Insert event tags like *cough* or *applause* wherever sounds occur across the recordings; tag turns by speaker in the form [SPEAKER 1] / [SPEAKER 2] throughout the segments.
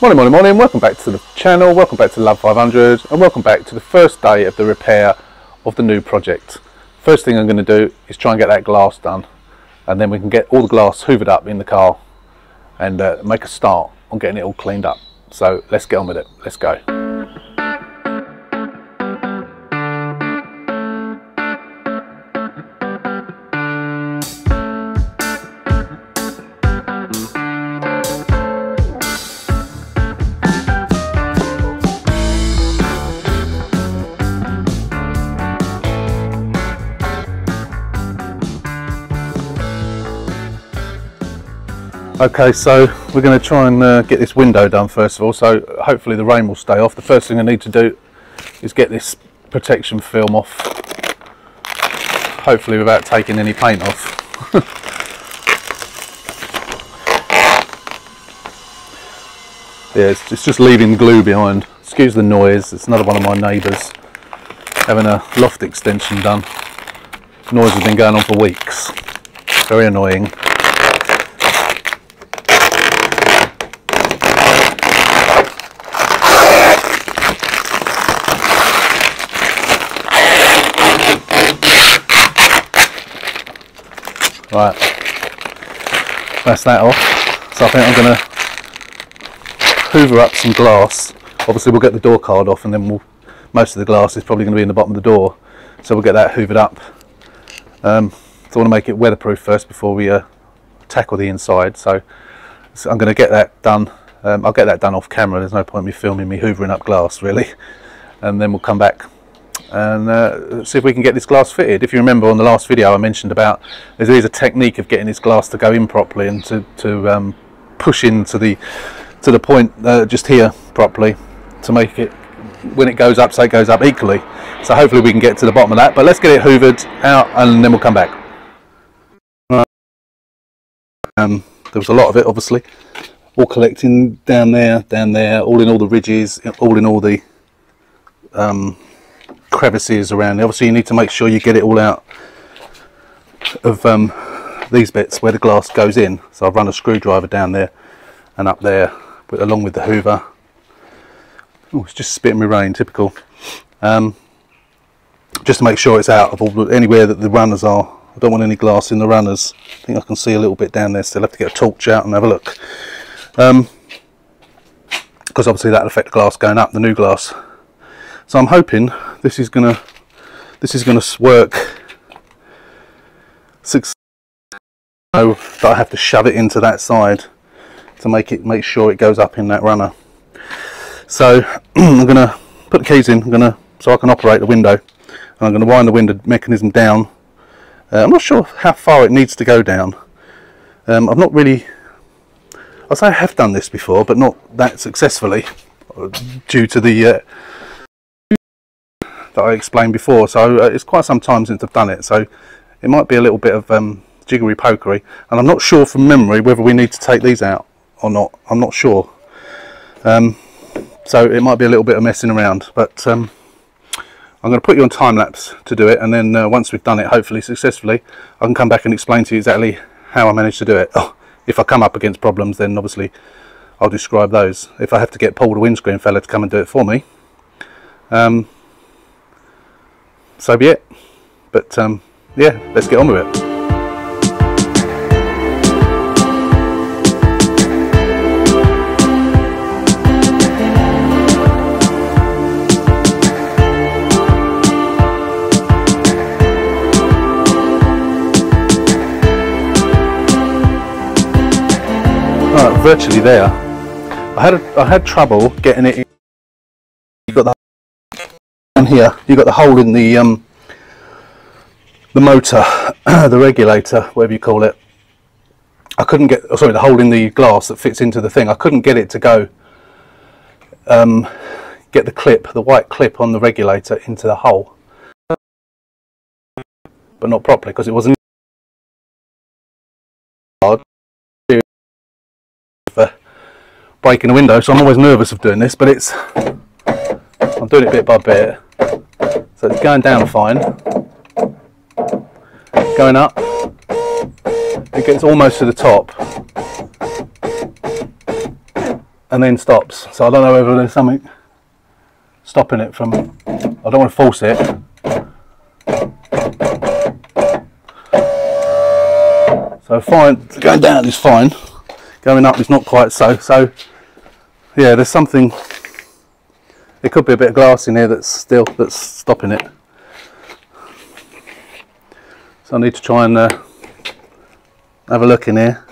[SPEAKER 1] Morning, morning, morning. Welcome back to the channel. Welcome back to Love 500 and welcome back to the first day of the repair of the new project. First thing I'm going to do is try and get that glass done and then we can get all the glass hoovered up in the car and uh, make a start on getting it all cleaned up. So let's get on with it. Let's go. Okay, so we're going to try and uh, get this window done first of all, so hopefully the rain will stay off. The first thing I need to do is get this protection film off, hopefully without taking any paint off. *laughs* yeah, it's, it's just leaving glue behind. Excuse the noise, it's another one of my neighbours having a loft extension done. Noise has been going on for weeks. Very annoying. Right, that's that off. So I think I'm going to hoover up some glass. Obviously we'll get the door card off and then we'll, most of the glass is probably going to be in the bottom of the door. So we'll get that hoovered up. Um, so I want to make it weatherproof first before we uh, tackle the inside. So, so I'm going to get that done. Um, I'll get that done off camera. There's no point me filming me hoovering up glass really. And then we'll come back and uh, see if we can get this glass fitted. If you remember on the last video I mentioned about there is a technique of getting this glass to go in properly and to, to um, push into the to the point uh, just here properly to make it when it goes up so it goes up equally. So hopefully we can get to the bottom of that but let's get it hoovered out and then we'll come back. Um, there was a lot of it obviously all collecting down there, down there, all in all the ridges, all in all the um, crevices around. Obviously you need to make sure you get it all out of um, these bits where the glass goes in. So I've run a screwdriver down there and up there along with the hoover. Oh, it's just spitting me rain, typical. Um, just to make sure it's out of all anywhere that the runners are. I don't want any glass in the runners. I think I can see a little bit down there still. Have to get a torch out and have a look. Um, because obviously that'll affect the glass going up, the new glass. So I'm hoping this is gonna this is gonna work successfully. that I have to shove it into that side to make it make sure it goes up in that runner. So *clears throat* I'm gonna put the keys in. I'm gonna so I can operate the window, and I'm gonna wind the window mechanism down. Uh, I'm not sure how far it needs to go down. Um, I've not really. I say I have done this before, but not that successfully, uh, due to the uh, that I explained before. So uh, it's quite some time since I've done it. So it might be a little bit of um, jiggery pokery. And I'm not sure from memory whether we need to take these out or not. I'm not sure. Um, so it might be a little bit of messing around. But um, I'm going to put you on time lapse to do it. And then uh, once we've done it, hopefully successfully, I can come back and explain to you exactly how I managed to do it. *laughs* Oh, if I come up against problems, then obviously I'll describe those. If I have to get Paul the windscreen fella to come and do it for me, um, so be it. But um, yeah, let's get on with it. Right, virtually there. I had I had trouble getting it. In. Here you've got the hole in the um, the motor, *clears throat* the regulator, whatever you call it. I couldn't get, oh, sorry, the hole in the glass that fits into the thing. I couldn't get it to go, um, get the clip, the white clip on the regulator into the hole, but not properly because it wasn't hard for breaking a window. So I'm always nervous of doing this, but it's I'm doing it bit by bit. So it's going down fine. Going up. It gets almost to the top. and then stops. So I don't know whether there's something stopping it from, I don't want to force it. So fine, going down is fine, going up is not quite so. So yeah, there's something, it could be a bit of glass in here that's still, that's stopping it. So I need to try and uh, have a look in here.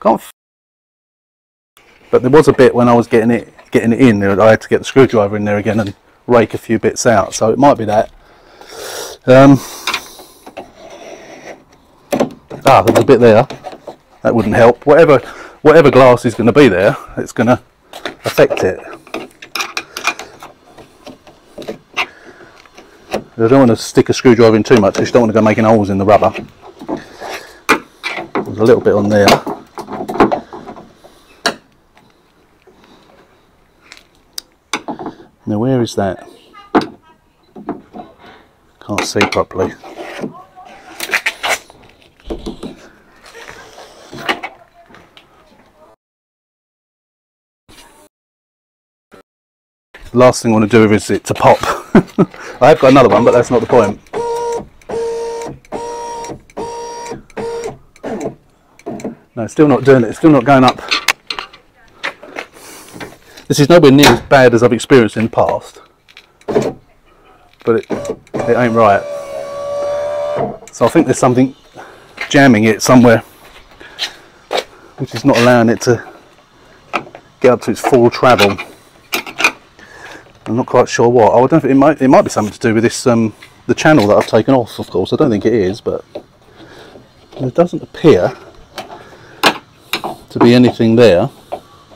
[SPEAKER 1] Can't but there was a bit when I was getting it getting it in there. I had to get the screwdriver in there again and rake a few bits out so it might be that um, ah there's a bit there that wouldn't help whatever whatever glass is going to be there it's going to affect it I don't want to stick a screwdriver in too much because you don't want to go making holes in the rubber there's a little bit on there Now where is that? Can't see properly. Last thing I want to do is it to pop. *laughs* I have got another one, but that's not the point. No, still not doing it. It's still not going up this is nowhere near as bad as I've experienced in the past, but it, it ain't right. So I think there's something jamming it somewhere, which is not allowing it to get up to its full travel. I'm not quite sure what. Oh, I don't think it might. It might be something to do with this um, the channel that I've taken off. Of course, I don't think it is, but it doesn't appear to be anything there.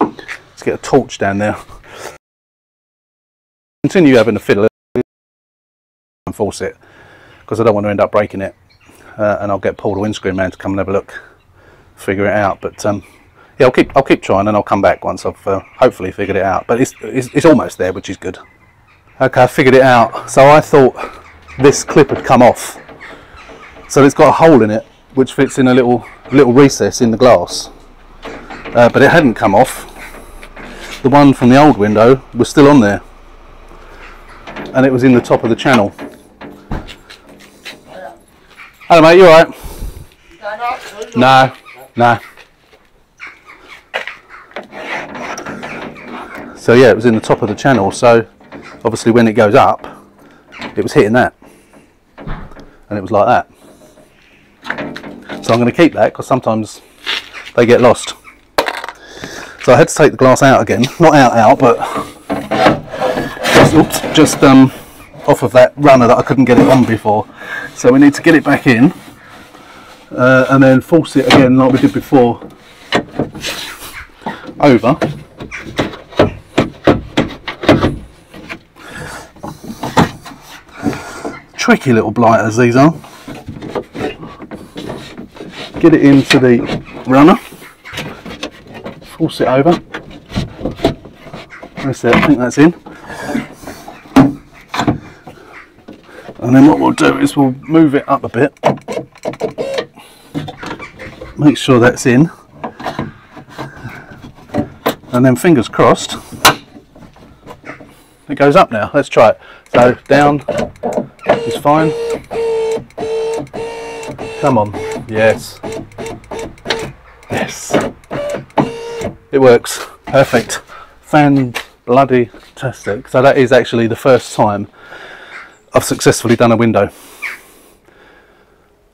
[SPEAKER 1] Let's get a torch down there. Continue having a fiddle and force it because I don't want to end up breaking it. Uh, and I'll get Paul the windscreen man to come and have a look, figure it out. But um, yeah, I'll keep I'll keep trying and I'll come back once I've uh, hopefully figured it out. But it's, it's it's almost there, which is good. Okay, I figured it out. So I thought this clip had come off. So it's got a hole in it which fits in a little little recess in the glass. Uh, but it hadn't come off the one from the old window was still on there and it was in the top of the channel. Hello mate, you alright? No, no. So yeah, it was in the top of the channel, so obviously when it goes up, it was hitting that. And it was like that. So I'm going to keep that because sometimes they get lost. So I had to take the glass out again, not out out, but just, oops, just um, off of that runner that I couldn't get it on before. So we need to get it back in uh, and then force it again like we did before over. Tricky little blighters these are. Get it into the runner force it over. That's it, I think that's in. And then what we'll do is we'll move it up a bit. Make sure that's in. And then fingers crossed, it goes up now. Let's try it. So down fine. Come on, yes. Yes. It works. Perfect. Fan bloody tastic. So that is actually the first time I've successfully done a window.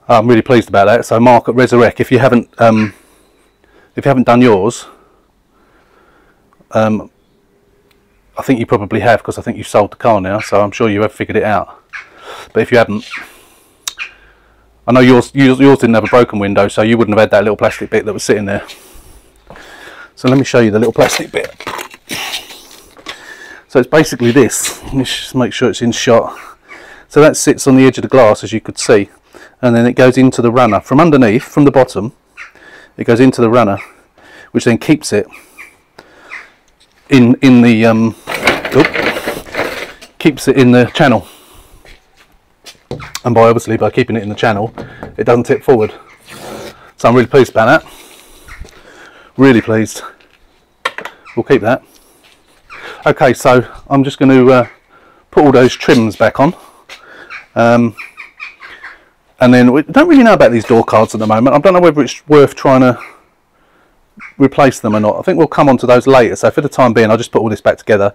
[SPEAKER 1] I'm really pleased about that. So Mark at Resurrect, if you haven't um, if you haven't done yours, um, I think you probably have because I think you've sold the car now, so I'm sure you have figured it out. But if you hadn't, I know yours, yours, didn't have a broken window, so you wouldn't have had that little plastic bit that was sitting there. So let me show you the little plastic bit. So it's basically this. Let me just make sure it's in shot. So that sits on the edge of the glass as you could see and then it goes into the runner from underneath, from the bottom, it goes into the runner which then keeps it in in the um, keeps it in the channel and by obviously by keeping it in the channel it doesn't tip forward so I'm really pleased about that Really pleased. We'll keep that. Okay, so I'm just going to uh, put all those trims back on. Um, and then we don't really know about these door cards at the moment. I don't know whether it's worth trying to replace them or not. I think we'll come on to those later. So for the time being, I'll just put all this back together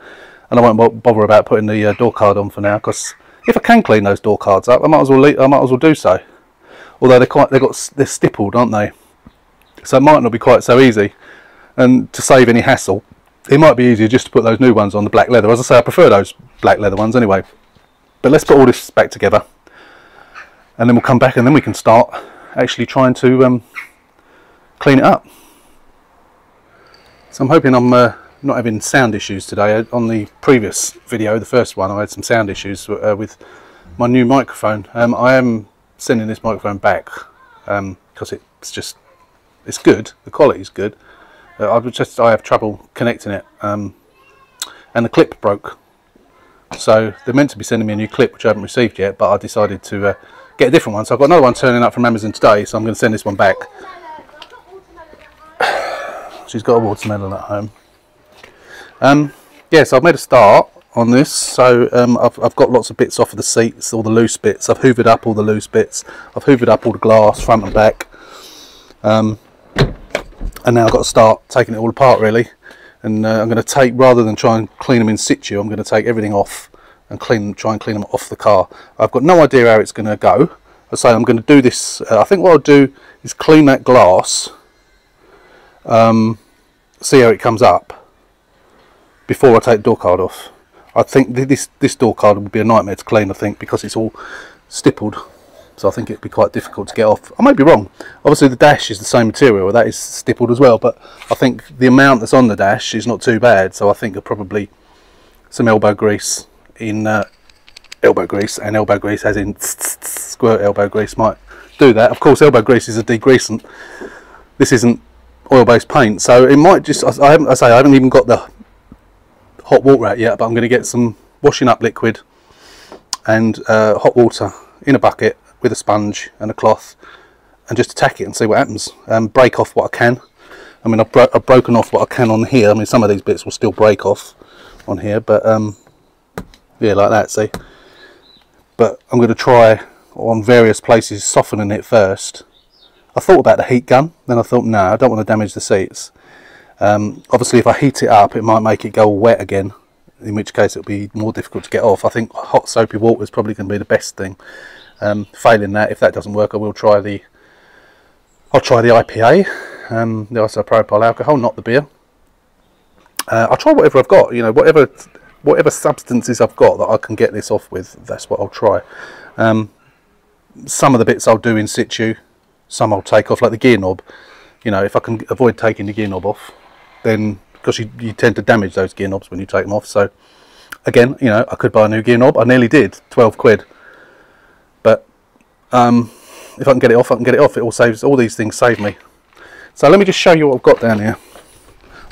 [SPEAKER 1] and I won't bother about putting the uh, door card on for now because if I can clean those door cards up, I might as well I might as well do so. Although they're quite they've got they're stippled, aren't they? So it might not be quite so easy. And to save any hassle, it might be easier just to put those new ones on the black leather. As I say, I prefer those black leather ones anyway. But let's put all this back together, and then we'll come back and then we can start actually trying to um, clean it up. So I'm hoping I'm uh, not having sound issues today. On the previous video, the first one, I had some sound issues uh, with my new microphone. Um, I am sending this microphone back because um, it's just it's good. The quality is good. Uh, I just I have trouble connecting it, um, and the clip broke. So they're meant to be sending me a new clip, which I haven't received yet. But I decided to uh, get a different one. So I've got another one turning up from Amazon today. So I'm going to send this one back. *sighs* She's got a watermelon at home. Um, yeah, so I've made a start on this. So um, I've, I've got lots of bits off of the seats, all the loose bits. I've hoovered up all the loose bits. I've hoovered up all the glass, front and back. Um, and now I've got to start taking it all apart really. And uh, I'm going to take, rather than try and clean them in situ, I'm going to take everything off and clean, try and clean them off the car. I've got no idea how it's going to go. I say I'm going to do this. Uh, I think what I'll do is clean that glass um, see how it comes up before I take the door card off. I think this this door card would be a nightmare to clean I think because it's all stippled so I think it'd be quite difficult to get off. I might be wrong. Obviously the dash is the same material, that is stippled as well, but I think the amount that's on the dash is not too bad, so I think probably some elbow grease in uh, elbow grease, and elbow grease as in *laughs* squirt elbow grease might do that. Of course elbow grease is a degreasant. This isn't oil-based paint so it might just I, haven't, I say I haven't even got the hot water out yet but I'm going to get some washing up liquid and uh, hot water in a bucket with a sponge and a cloth and just attack it and see what happens um, break off what I can. I mean I've, bro I've, broken off what I can on here. I mean some of these bits will still break off on here but um, yeah like that see? But I'm going to try on various places softening it first. I thought about the heat gun, then I thought, no, I don't want to damage the seats. Um, obviously, if I heat it up, it might make it go wet again, in which case it'll be more difficult to get off. I think hot soapy water is probably going to be the best thing. Um, failing that, if that doesn't work, I will try the I'll try the IPA, um, the isopropyl alcohol, not the beer. Uh, I'll try whatever I've got, you know, whatever whatever substances I've got that I can get this off with, that's what I'll try. Um, some of the bits I'll do in situ, some I'll take off like the gear knob you know if I can avoid taking the gear knob off then because you, you tend to damage those gear knobs when you take them off. So again you know I could buy a new gear knob. I nearly did 12 quid. But um, if I can get it off I can get it off. It all saves all these things save me. So let me just show you what I've got down here.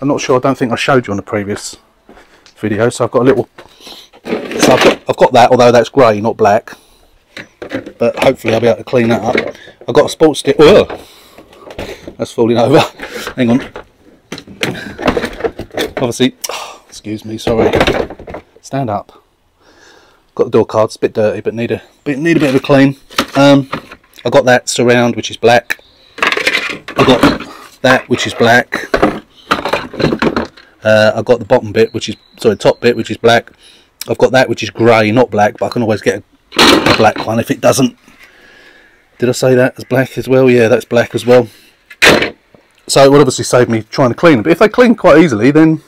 [SPEAKER 1] I'm not sure I don't think I showed you on the previous video. So I've got a little so I've got, I've got that although that's grey not black. But hopefully I'll be able to clean that up. I've got a sports stick. Oh, that's falling over. *laughs* Hang on. Obviously, excuse me, sorry. Stand up. Got the door cards, a bit dirty, but need a bit need a bit of a clean. Um, I got that surround, which is black. I got that, which is black. Uh, I've got the bottom bit, which is sorry, top bit, which is black. I've got that, which is grey, not black, but I can always get a black one if it doesn't did I say that as black as well yeah that's black as well so it would obviously save me trying to clean them but if they clean quite easily then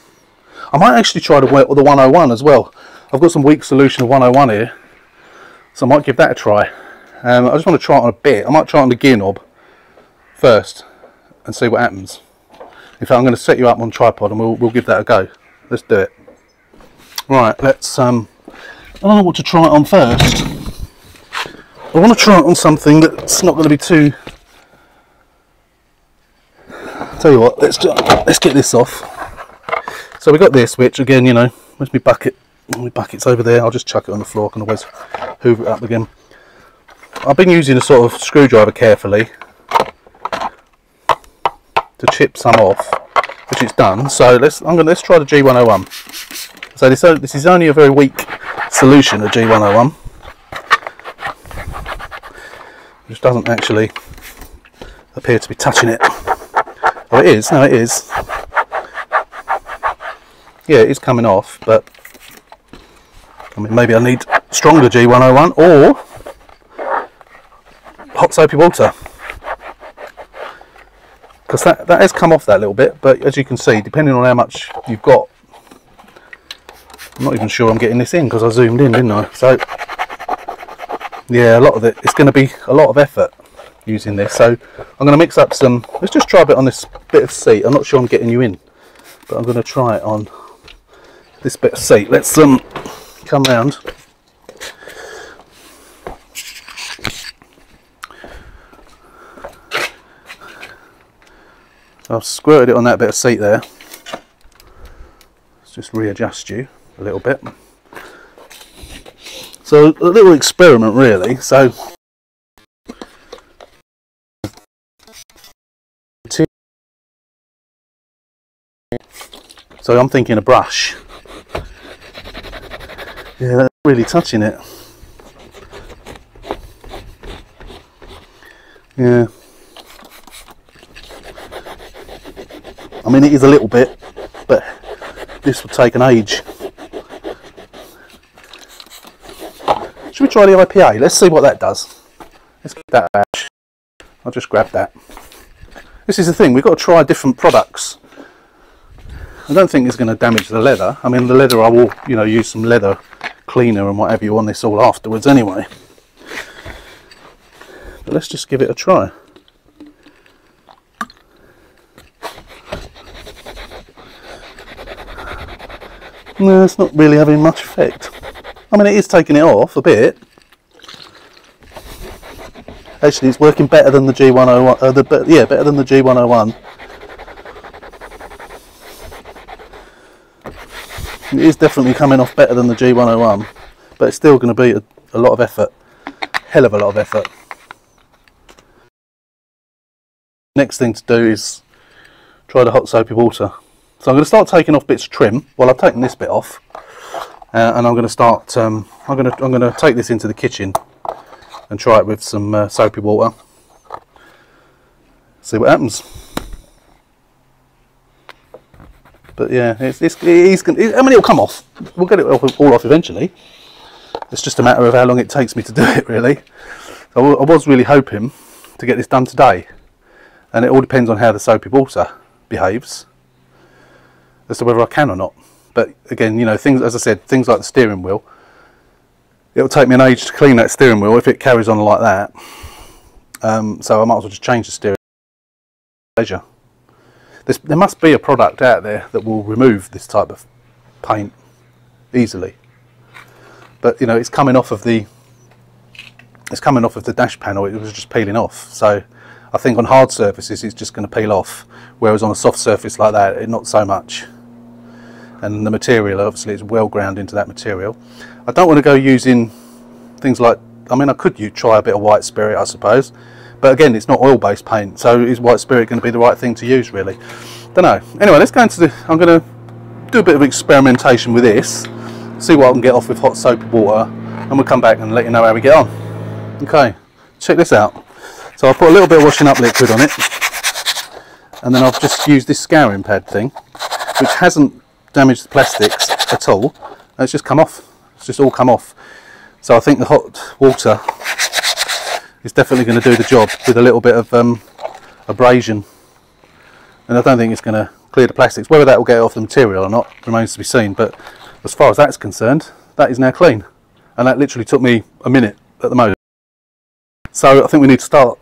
[SPEAKER 1] I might actually try to work with the 101 as well. I've got some weak solution of 101 here so I might give that a try. Um, I just want to try it on a bit. I might try it on the gear knob first and see what happens. In fact I'm going to set you up on tripod and we'll, we'll give that a go. Let's do it. Right let's um I don't know what to try it on first. I want to try it on something that's not going to be too. Tell you what, let's let's get this off. So we got this, which again, you know, where's my bucket? My bucket's over there. I'll just chuck it on the floor. I can always hoover it up again. I've been using a sort of screwdriver carefully to chip some off. which it's done. So let's I'm gonna let's try the G101. So this this is only a very weak solution of G101, which doesn't actually appear to be touching it. Oh, it is. No, it is. Yeah, it is coming off, but I mean maybe I need stronger G101 or hot soapy water because that, that has come off that little bit but as you can see depending on how much you've got I'm not even sure I'm getting this in because I zoomed in didn't I so yeah a lot of it it's going to be a lot of effort using this so I'm going to mix up some let's just try a bit on this bit of seat I'm not sure I'm getting you in but I'm going to try it on this bit of seat let's um come round I've squirted it on that bit of seat there. Let's just readjust you a little bit. So a little experiment really. So So I'm thinking a brush. Yeah, that's really touching it. Yeah. I mean, it is a little bit, but this would take an age. Should we try the IPA? Let's see what that does. Let's get that. I'll just grab that. This is the thing, we've got to try different products. I don't think it's going to damage the leather. I mean, the leather, I will, you know, use some leather cleaner and whatever you on this all afterwards anyway. But let's just give it a try. No, it's not really having much effect. I mean, it is taking it off a bit. Actually, it's working better than the G101. Uh, the, yeah, better than the G101. It is definitely coming off better than the G101, but it's still going to be a, a lot of effort. Hell of a lot of effort. Next thing to do is try the hot soapy water. So I'm going to start taking off bits of trim. Well, I've taken this bit off, uh, and I'm going to start. Um, I'm going to I'm going to take this into the kitchen and try it with some uh, soapy water. See what happens. But yeah, it's, it's, it's, it, I mean, it'll come off. We'll get it all off eventually. It's just a matter of how long it takes me to do it, really. So I was really hoping to get this done today, and it all depends on how the soapy water behaves as to whether I can or not. But again, you know, things as I said, things like the steering wheel. It'll take me an age to clean that steering wheel if it carries on like that. Um, so I might as well just change the steering pleasure. There must be a product out there that will remove this type of paint easily. But you know, it's coming off of the it's coming off of the dash panel. It was just peeling off. So I think on hard surfaces it's just going to peel off, whereas on a soft surface like that, it not so much and the material obviously is well ground into that material. I don't want to go using things like, I mean I could use, try a bit of white spirit I suppose, but again it's not oil based paint so is white spirit going to be the right thing to use really? Don't know. Anyway let's go into the, I'm going to do a bit of experimentation with this, see what I can get off with hot soapy water and we'll come back and let you know how we get on. Okay, check this out. So I'll put a little bit of washing up liquid on it and then I've just used this scouring pad thing which hasn't damaged the plastics at all. It's just come off. It's just all come off. So I think the hot water is definitely going to do the job with a little bit of um, abrasion. And I don't think it's going to clear the plastics. Whether that will get off the material or not remains to be seen. But as far as that's concerned, that is now clean. And that literally took me a minute at the moment So I think we need to start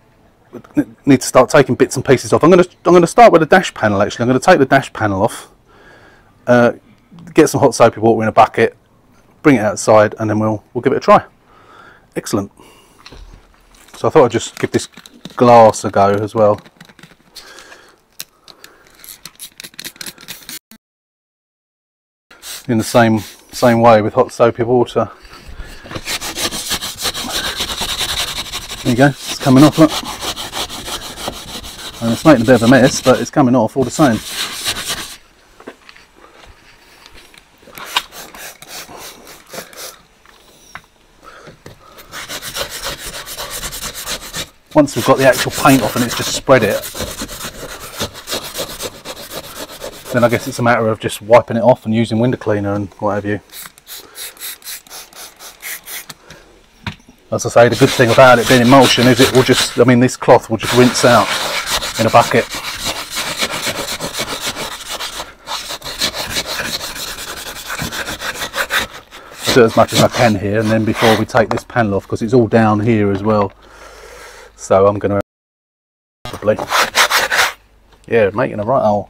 [SPEAKER 1] need to start taking bits and pieces off. I'm going to I'm going to start with the dash panel actually. I'm going to take the dash panel off uh, get some hot soapy water in a bucket, bring it outside, and then we'll we'll give it a try. Excellent. So I thought I'd just give this glass a go as well. In the same same way with hot soapy water. There you go, it's coming off, look. And it's making a bit of a mess, but it's coming off all the same. Once we've got the actual paint off and it's just spread it, then I guess it's a matter of just wiping it off and using window cleaner and what have you. As I say, the good thing about it being emulsion is it will just, I mean, this cloth will just rinse out in a bucket. Do as much as I can here and then before we take this panel off because it's all down here as well. So I'm to probably, yeah, making a right old,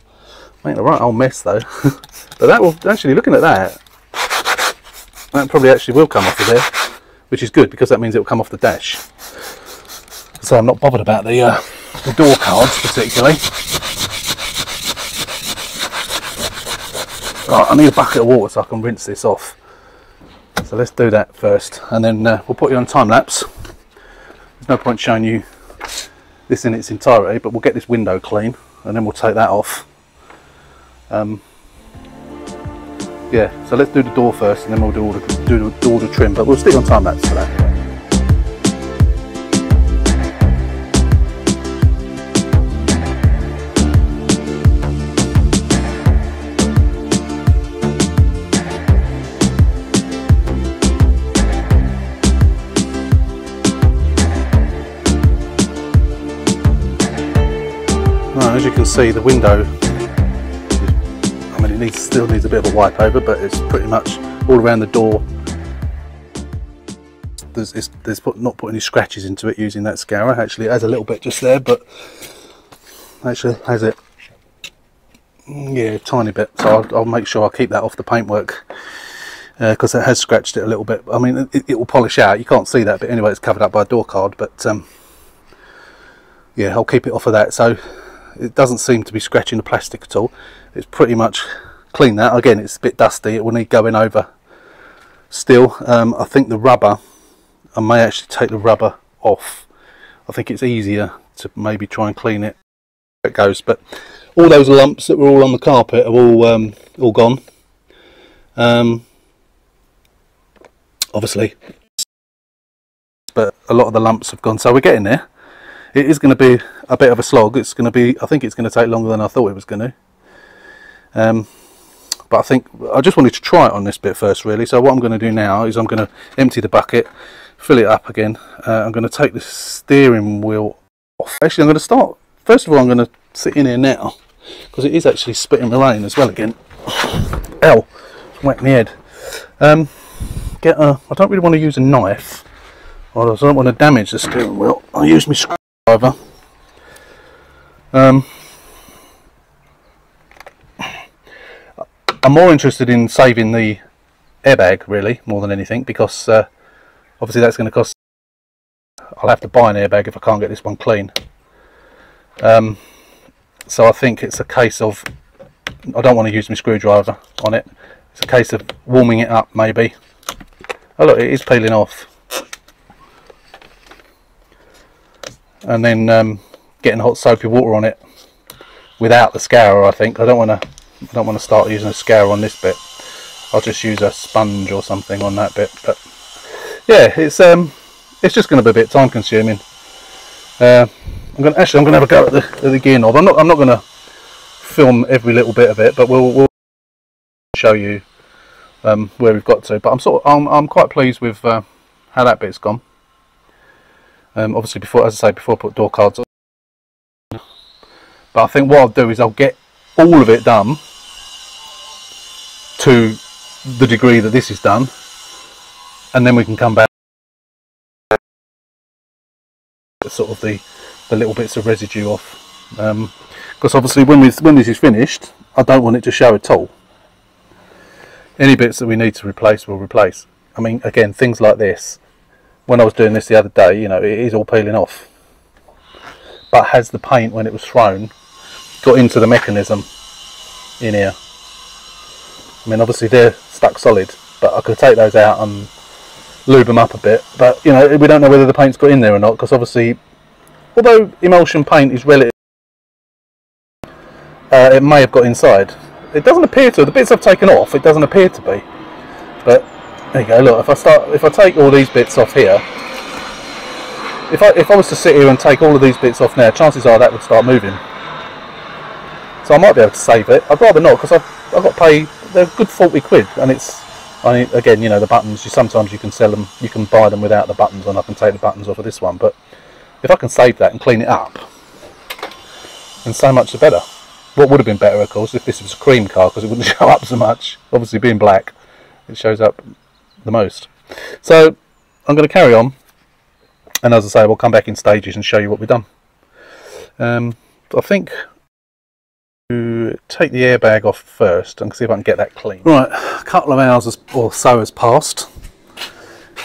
[SPEAKER 1] making a right old mess though. *laughs* but that will, actually looking at that, that probably actually will come off of there, which is good because that means it will come off the dash. So I'm not bothered about the, uh, the door cards particularly. Right, I need a bucket of water so I can rinse this off. So let's do that first and then uh, we'll put you on time lapse. There's no point showing you this in its entirety, but we'll get this window clean and then we'll take that off. Um, yeah, so let's do the door first and then we'll do all the, do, do all the trim, but we'll stick on time lapse for that. Can see the window. I mean it needs still needs a bit of a wipe over but it's pretty much all around the door. There's, there's put, not put any scratches into it using that scourer actually it has a little bit just there but actually has it. Yeah tiny bit. So I'll, I'll make sure I keep that off the paintwork because uh, it has scratched it a little bit. I mean it, it, will polish out. You can't see that but anyway it's covered up by a door card but um, yeah I'll keep it off of that. So it doesn't seem to be scratching the plastic at all. It's pretty much clean that. Again it's a bit dusty. It will need going over still. Um, I think the rubber I may actually take the rubber off. I think it's easier to maybe try and clean it. It goes but all those lumps that were all on the carpet are all um, all gone. Um, obviously but a lot of the lumps have gone. So we're getting there it is going to be a bit of a slog. It's going to be, I think it's going to take longer than I thought it was going to. Um, but I think I just wanted to try it on this bit first really. So what I'm going to do now is I'm going to empty the bucket, fill it up again. Uh, I'm going to take the steering wheel off. Actually I'm going to start, first of all I'm going to sit in here now because it is actually spitting the rain as well again. Ow, whacked my head. Um, get a, I don't really want to use a knife or I don't want to damage the steering wheel. I'll use my over. Um, I'm more interested in saving the airbag really more than anything because uh, obviously that's going to cost I'll have to buy an airbag if I can't get this one clean. Um, so I think it's a case of I don't want to use my screwdriver on it. It's a case of warming it up maybe. Oh look it is peeling off and then um, getting hot soapy water on it without the scourer I think. I don't want to I don't want to start using a scourer on this bit. I'll just use a sponge or something on that bit but yeah it's um it's just going to be a bit time consuming. Uh, I'm going to actually I'm going to have a go at the, at the gear knob. I'm not I'm not going to film every little bit of it but we'll, we'll show you um, where we've got to. But I'm sort of, I'm, I'm quite pleased with uh, how that bit's gone um, obviously before as I say before I put door cards on but I think what I'll do is I'll get all of it done to the degree that this is done and then we can come back sort of the the little bits of residue off. Because um, obviously when we when this is finished I don't want it to show at all. Any bits that we need to replace we'll replace. I mean again things like this when I was doing this the other day you know it is all peeling off. But has the paint when it was thrown got into the mechanism in here. I mean obviously they're stuck solid but I could take those out and lube them up a bit. But you know we don't know whether the paint's got in there or not because obviously although emulsion paint is relative uh, it may have got inside. It doesn't appear to. The bits I've taken off it doesn't appear to be. But there you go look if I start if I take all these bits off here if I if I was to sit here and take all of these bits off now, chances are that would start moving. So I might be able to save it. I'd rather not because I've I've got to pay. They're a good forty quid, and it's. I mean, again, you know, the buttons. You sometimes you can sell them. You can buy them without the buttons, and I can take the buttons off of this one. But if I can save that and clean it up, then so much the better. What would have been better, of course, if this was a cream car because it wouldn't *laughs* show up so much. Obviously, being black, it shows up the most. So I'm going to carry on, and as I say, we'll come back in stages and show you what we've done. Um, I think to take the airbag off first and see if I can get that clean. Right, a couple of hours or so has passed.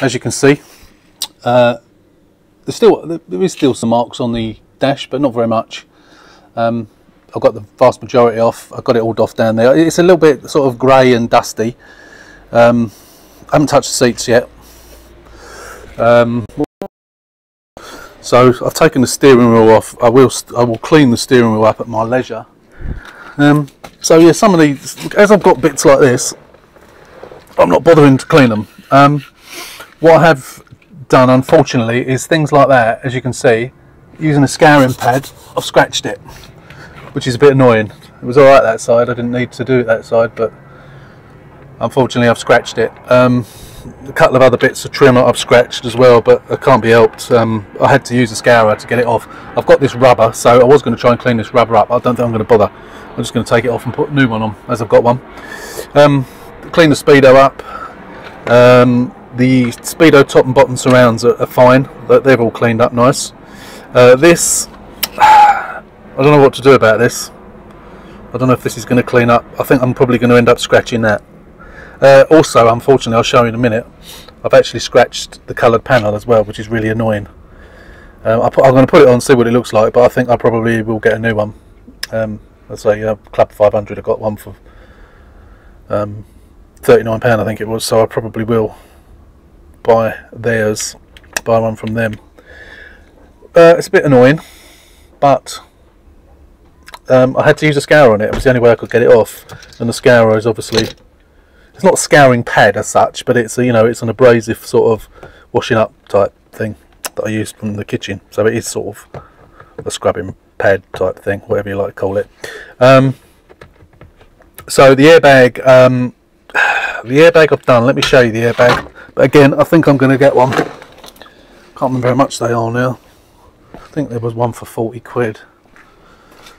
[SPEAKER 1] As you can see, uh, there's still there is still some marks on the dash, but not very much. Um, I've got the vast majority off. I've got it all off down there. It's a little bit sort of grey and dusty. Um, Haven't touched the seats yet. Um, so I've taken the steering wheel off. I will I will clean the steering wheel up at my leisure. Um, so yeah, some of these, as I've got bits like this, I'm not bothering to clean them. Um, what I have done, unfortunately, is things like that. As you can see, using a scouring pad, I've scratched it, which is a bit annoying. It was all right that side. I didn't need to do it that side, but unfortunately, I've scratched it. Um, a couple of other bits of trim I've scratched as well, but it can't be helped. Um, I had to use a scourer to get it off. I've got this rubber, so I was going to try and clean this rubber up. I don't think I'm going to bother. I'm just going to take it off and put a new one on, as I've got one. Um, clean the speedo up. Um, the speedo top and bottom surrounds are, are fine. They've all cleaned up nice. Uh, this, *sighs* I don't know what to do about this. I don't know if this is going to clean up. I think I'm probably going to end up scratching that. Uh, also, unfortunately, I'll show you in a minute, I've actually scratched the coloured panel as well, which is really annoying. Um, I am going to put it on and see what it looks like, but I think I probably will get a new one. Um, let's say uh, Club 500, I got one for um, £39, I think it was, so I probably will buy theirs, buy one from them. Uh, it's a bit annoying, but um, I had to use a scour on it. It was the only way I could get it off, and the scourer is obviously it's not scouring pad as such, but it's a, you know it's an abrasive sort of washing up type thing that I use from the kitchen. So it is sort of a scrubbing pad type thing, whatever you like to call it. Um, so the airbag, um, *sighs* the airbag I've done. Let me show you the airbag. But again, I think I'm going to get one. Can't remember how much they are now. I think there was one for 40 quid.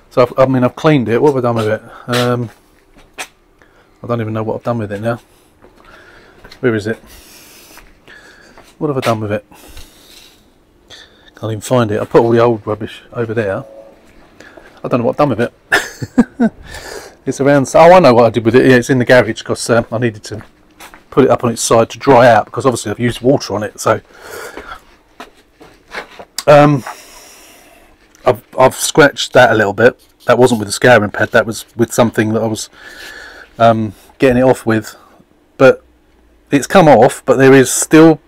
[SPEAKER 1] So I've, i mean, I've cleaned it. What have I done with it? Um, I don't even know what I've done with it now. Where is it? What have I done with it? Can't even find it. I put all the old rubbish over there. I don't know what I've done with it. *laughs* it's around. Oh, I know what I did with it. Yeah, it's in the garage because um, I needed to put it up on its side to dry out because obviously I've used water on it. So um, I've, I've scratched that a little bit. That wasn't with the scouring pad. That was with something that I was um, getting it off with but it's come off but there is still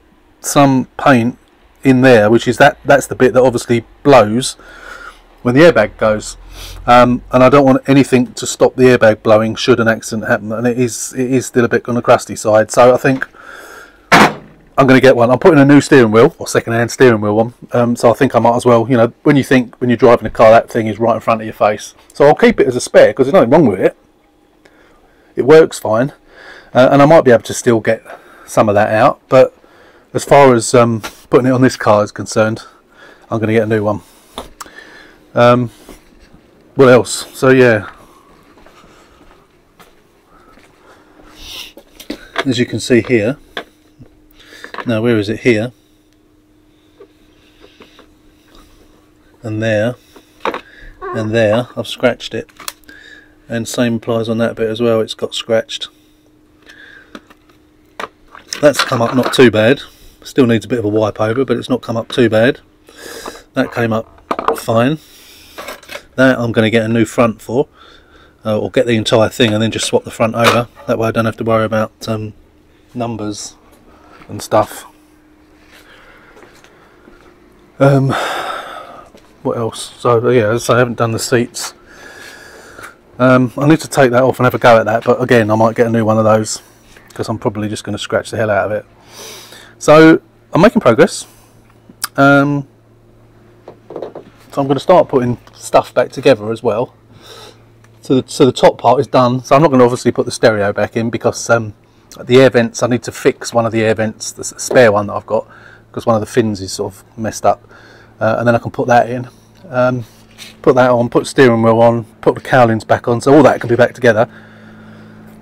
[SPEAKER 1] some paint in there which is that that's the bit that obviously blows when the airbag goes um, and I don't want anything to stop the airbag blowing should an accident happen and it is it is still a bit on the crusty side so I think I'm going to get one. I'm putting a new steering wheel or second-hand steering wheel on, um, so I think I might as well. You know, when you think when you're driving a car, that thing is right in front of your face. So I'll keep it as a spare because there's nothing wrong with it it works fine. Uh, and I might be able to still get some of that out but as far as um, putting it on this car is concerned I'm going to get a new one. Um, what else? So yeah. As you can see here. Now where is it? Here. And there. And there. I've scratched it and same applies on that bit as well it's got scratched. That's come up not too bad. Still needs a bit of a wipe over but it's not come up too bad. That came up fine. That I'm going to get a new front for uh, or get the entire thing and then just swap the front over. That way I don't have to worry about um, numbers and stuff. Um, what else? So yeah so I haven't done the seats um, I need to take that off and have a go at that, but again, I might get a new one of those because I'm probably just going to scratch the hell out of it. So I'm making progress. Um, So I'm going to start putting stuff back together as well. So the, so the top part is done. So I'm not going to obviously put the stereo back in because um, the air vents, I need to fix one of the air vents, the spare one that I've got, because one of the fins is sort of messed up. Uh, and then I can put that in. Um, put that on, put steering wheel on, put the cowlings back on, so all that can be back together.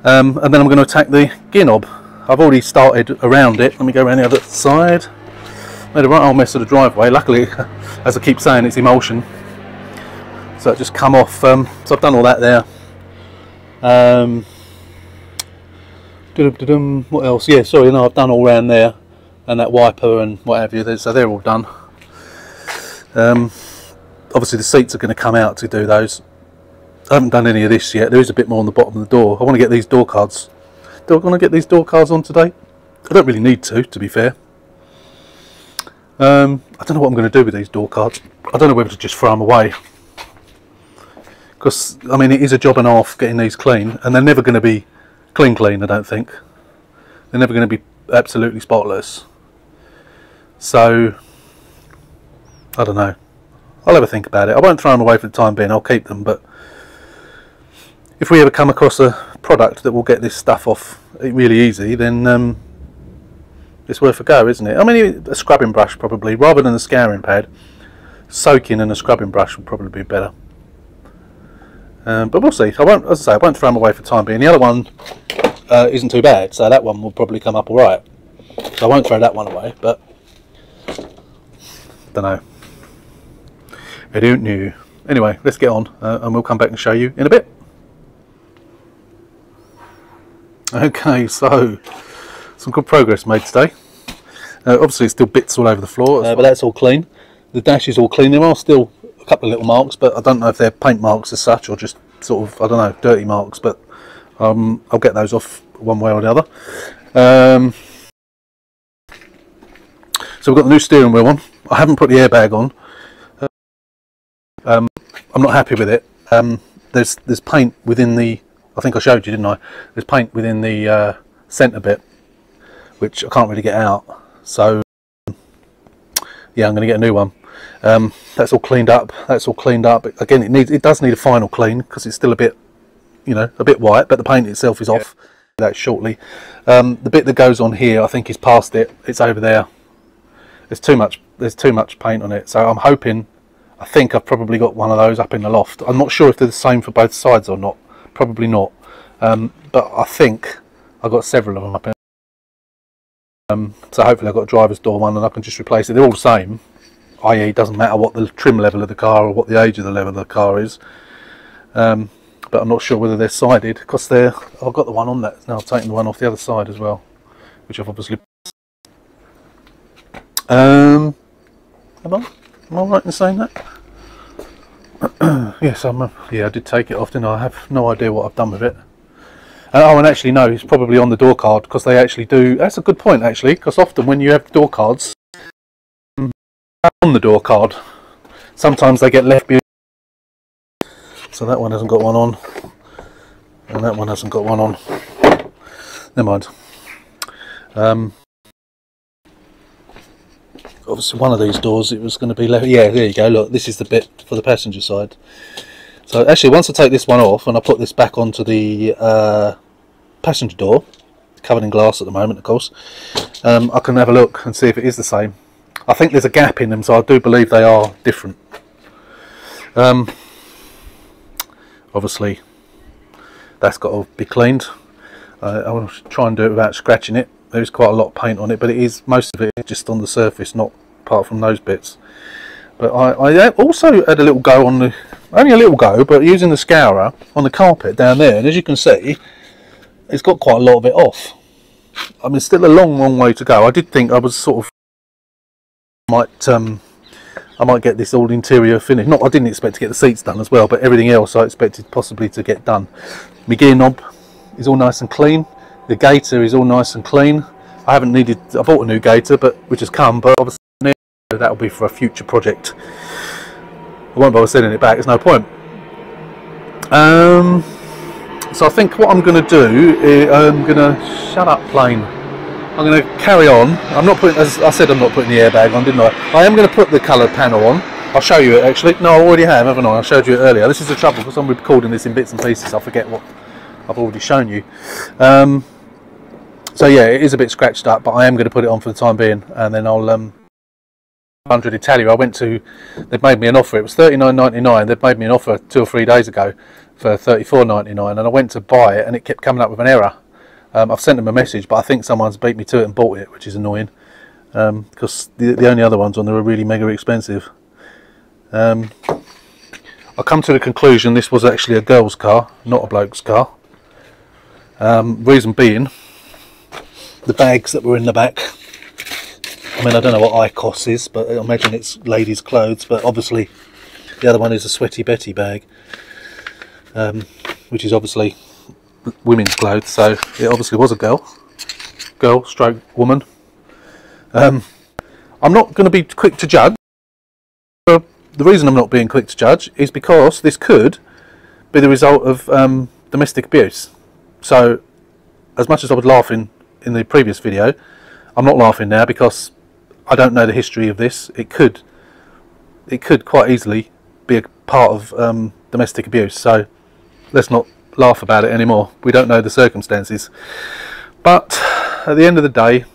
[SPEAKER 1] Um, and then I'm going to attack the gear knob. I've already started around it. Let me go around the other side. Made a right old mess of the driveway. Luckily, *laughs* as I keep saying, it's emulsion. So it just come off. Um, so I've done all that there. Um, what else? Yeah, sorry, no, I've done all around there. And that wiper and what have you. So they're all done. Um, obviously the seats are going to come out to do those. I haven't done any of this yet. There is a bit more on the bottom of the door. I want to get these door cards. Do I want to get these door cards on today? I don't really need to, to be fair. Um, I don't know what I'm going to do with these door cards. I don't know whether to just throw them away. Because, I mean, it is a job and half getting these clean. And they're never going to be clean clean, I don't think. They're never going to be absolutely spotless. So, I don't know. I'll a think about it. I won't throw them away for the time being. I'll keep them, but if we ever come across a product that will get this stuff off really easy, then um, it's worth a go, isn't it? I mean, a scrubbing brush probably, rather than a scouring pad. Soaking and a scrubbing brush would probably be better. Um, but we'll see. I won't, as I say, I won't throw them away for time being. The other one uh, isn't too bad, so that one will probably come up all right. So I won't throw that one away, but don't know. I don't know. Anyway, let's get on uh, and we'll come back and show you in a bit. Okay, so some good progress made today. Uh, obviously, still bits all over the floor, uh, but that's all clean. The dash is all clean. There are still a couple of little marks, but I don't know if they're paint marks as such or just sort of, I don't know, dirty marks, but um, I'll get those off one way or the other. Um, so we've got the new steering wheel on. I haven't put the airbag on um, I'm not happy with it. Um, there's there's paint within the. I think I showed you, didn't I? There's paint within the uh, centre bit, which I can't really get out. So yeah, I'm going to get a new one. Um, that's all cleaned up. That's all cleaned up. Again, it needs it does need a final clean because it's still a bit, you know, a bit white. But the paint itself is yeah. off. That shortly. Um, the bit that goes on here, I think, is past it. It's over there. There's too much. There's too much paint on it. So I'm hoping I think I've probably got one of those up in the loft. I'm not sure if they're the same for both sides or not. Probably not. Um, but I think I've got several of them up in. Um, so hopefully I've got a driver's door one and I can just replace it. They're all the same. I.e. it doesn't matter what the trim level of the car or what the age of the level of the car is. Um, but I'm not sure whether they're sided because they're. I've got the one on that now. I've taken the one off the other side as well, which I've obviously. Um, am I? Am I right in saying that? *clears throat* yes, I'm. Uh, yeah, I did take it off, didn't I? Have no idea what I've done with it. Uh, oh, and actually, no, it's probably on the door card because they actually do. That's a good point, actually, because often when you have door cards um, on the door card, sometimes they get left behind. So that one hasn't got one on, and that one hasn't got one on. Never mind. Um, obviously one of these doors it was going to be left yeah there you go look this is the bit for the passenger side. So actually once I take this one off and I put this back onto the uh, passenger door covered in glass at the moment of course um, I can have a look and see if it is the same. I think there's a gap in them so I do believe they are different. Um, obviously that's got to be cleaned. Uh, I will try and do it without scratching it there is quite a lot of paint on it but it is most of it is just on the surface not apart from those bits. But I, I also had a little go on the only a little go but using the scourer on the carpet down there and as you can see it's got quite a lot of it off. I mean still a long long way to go. I did think I was sort of might um, I might get this all interior finished. Not I didn't expect to get the seats done as well but everything else I expected possibly to get done. My gear knob is all nice and clean the gaiter is all nice and clean. I haven't needed, I bought a new gaiter, but which has come, but obviously that'll be for a future project. I won't bother sending it back, there's no point. Um, so I think what I'm going to do is I'm going to shut up plane. I'm going to carry on. I'm not putting, as I said, I'm not putting the airbag on, didn't I? I am going to put the coloured panel on. I'll show you it actually. No, I already have, haven't I? I showed you it earlier. This is the trouble because I'm recording this in bits and pieces. I forget what I've already shown you. Um, so yeah, it is a bit scratched up, but I am going to put it on for the time being, and then I'll um, 100 Italia. I went to, they've made me an offer. It was 39.99. They've made me an offer two or three days ago for 34.99, and I went to buy it, and it kept coming up with an error. Um, I've sent them a message, but I think someone's beat me to it and bought it, which is annoying because um, the, the only other ones on there are really mega expensive. Um, I come to the conclusion this was actually a girl's car, not a bloke's car. Um, reason being, the bags that were in the back. I mean, I don't know what ICOS is, but I imagine it's ladies' clothes. But obviously, the other one is a Sweaty Betty bag, um, which is obviously women's clothes. So it obviously was a girl, girl, stroke woman. Um, I'm not going to be quick to judge. The reason I'm not being quick to judge is because this could be the result of um, domestic abuse. So, as much as I was laughing in the previous video, I'm not laughing now because I don't know the history of this. It could, it could quite easily be a part of um, domestic abuse. So, let's not laugh about it anymore. We don't know the circumstances. But at the end of the day,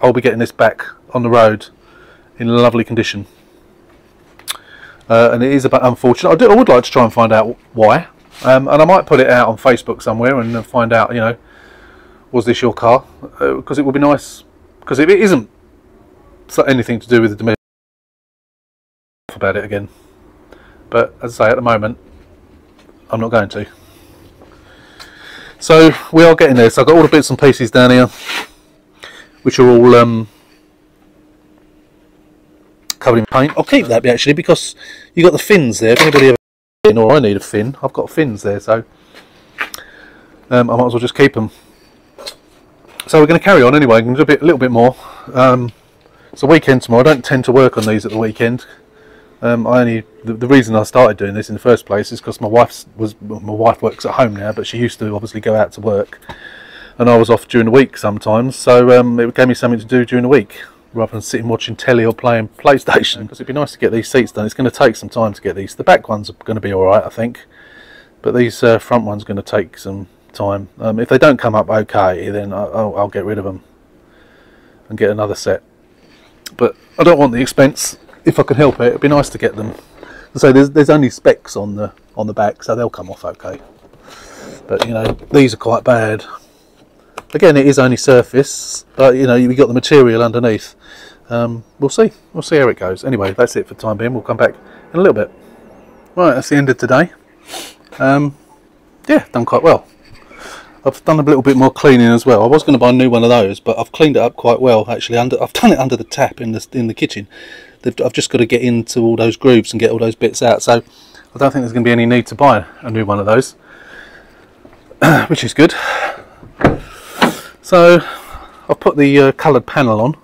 [SPEAKER 1] I'll be getting this back on the road in lovely condition. Uh, and it is a bit unfortunate. I, do, I would like to try and find out why. Um, and I might put it out on Facebook somewhere and find out, you know, was this your car? Because uh, it would be nice. Because if it isn't anything to do with the domestic about it again. But as I say, at the moment, I'm not going to. So we are getting there. So I've got all the bits and pieces down here which are all um, covered in paint. I'll keep that actually because you got the fins there. If anybody ever or I need a fin, I've got fins there, so um, I might as well just keep them. So we're going to carry on anyway. I'm going to do a, bit, a little bit more. Um, it's a weekend tomorrow. I don't tend to work on these at the weekend. Um, I only the, the, reason I started doing this in the first place is because my wife was my wife works at home now, but she used to obviously go out to work and I was off during the week sometimes, so um, it gave me something to do during the week rather than sitting watching telly or playing *laughs* PlayStation. Because it'd be nice to get these seats done. It's going to take some time to get these. The back ones are going to be all right, I think, but these uh, front ones are going to take some time. Um, if they don't come up okay, then I'll, I'll get rid of them and get another set. But I don't want the expense. If I can help it, it'd be nice to get them. So there's there's only specs on the on the back, so they'll come off okay. But you know these are quite bad. Again, it is only surface, but you know you've got the material underneath. Um, we'll see. We'll see how it goes. Anyway, that's it for time being. We'll come back in a little bit. Right, that's the end of today. Um, yeah, done quite well. I've done a little bit more cleaning as well. I was going to buy a new one of those, but I've cleaned it up quite well actually. Under, I've done it under the tap in the in the kitchen. I've just got to get into all those grooves and get all those bits out. So I don't think there's going to be any need to buy a new one of those, *clears throat* which is good. So I've put the uh, coloured panel on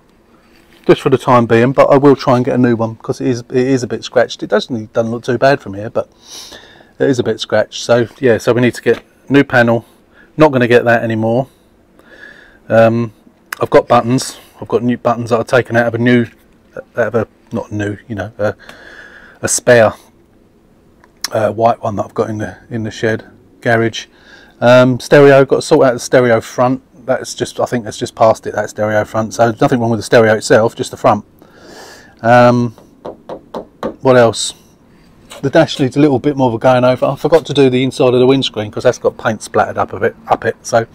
[SPEAKER 1] just for the time being, but I will try and get a new one because it is it is a bit scratched. It doesn't doesn't look too bad from here, but it is a bit scratched. So yeah, so we need to get new panel. Not going to get that anymore. Um, I've got buttons. I've got new buttons that are taken out of a new, out of a not new, you know, a, a spare uh, white one that I've got in the in the shed garage. Um, stereo, got to sort out the stereo front that's just I think that's just past it that stereo front so nothing wrong with the stereo itself just the front um, what else the dash needs a little bit more of a going over. I forgot to do the inside of the windscreen because that's got paint splattered up a bit up it. So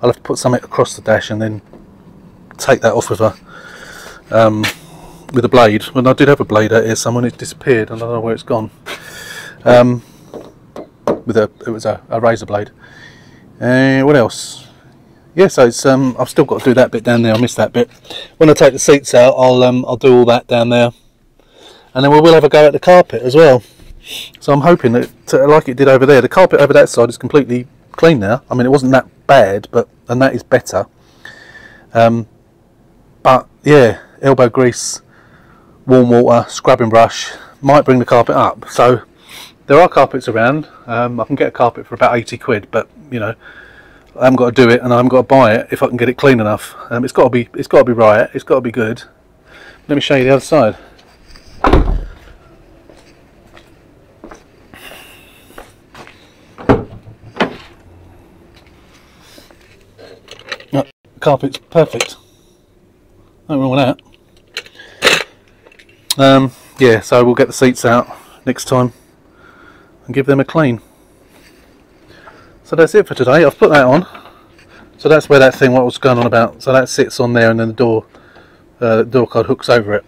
[SPEAKER 1] I'll have to put something across the dash and then take that off with a um, with a blade. When I did have a blade out here someone it disappeared I don't know where it's gone. Um, with a it was a, a razor blade. Uh, what else? Yeah, so it's um, I've still got to do that bit down there. I missed that bit. When I take the seats out, I'll um, I'll do all that down there, and then we will have a go at the carpet as well. So I'm hoping that, to, like it did over there, the carpet over that side is completely clean now. I mean, it wasn't that bad, but and that is better. Um, but yeah, elbow grease, warm water, scrubbing brush might bring the carpet up. So there are carpets around. Um, I can get a carpet for about 80 quid, but you know I haven't got to do it and I haven't got to buy it if I can get it clean enough. Um, it's got to be it's got to be right. It's got to be good. Let me show you the other side. Carpet's perfect. Nothing wrong with that. Um, yeah, so we'll get the seats out next time and give them a clean. So that's it for today. I've put that on. So that's where that thing, what was going on about. So that sits on there and then the door, uh, door card hooks over it.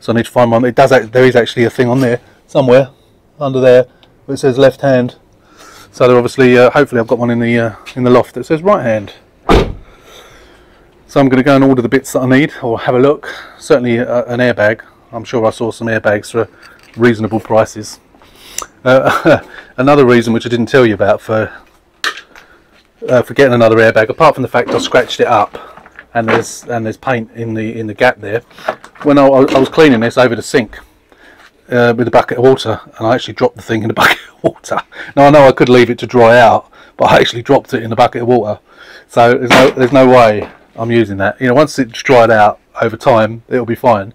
[SPEAKER 1] So I need to find one. It does. There is actually a thing on there somewhere under there it says left hand. So they're obviously, uh, hopefully, I've got one in the uh, in the loft that says right hand. So I'm going to go and order the bits that I need, or have a look. Certainly uh, an airbag. I'm sure I saw some airbags for reasonable prices. Uh, *laughs* another reason which I didn't tell you about for uh, for getting another airbag, apart from the fact I scratched it up and there's and there's paint in the in the gap there. When I, I was cleaning this over the sink uh, with a bucket of water, and I actually dropped the thing in the *laughs* bucket of water. Now I know I could leave it to dry out, but I actually dropped it in the bucket of water. So there's no there's no way I'm using that. You know, once it's dried out over time, it'll be fine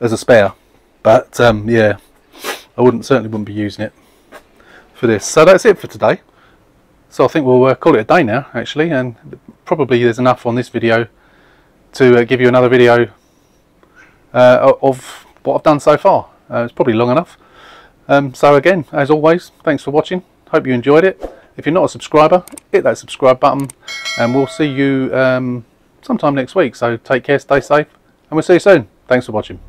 [SPEAKER 1] as a spare. But um, yeah, I wouldn't certainly wouldn't be using it for this. So that's it for today. So I think we'll uh, call it a day now, actually, and probably there's enough on this video to uh, give you another video uh, of what I've done so far. Uh, it's probably long enough. Um, so again, as always, thanks for watching. Hope you enjoyed it. If you're not a subscriber, hit that subscribe button, and we'll see you um, sometime next week. So take care, stay safe, and we'll see you soon. Thanks for watching.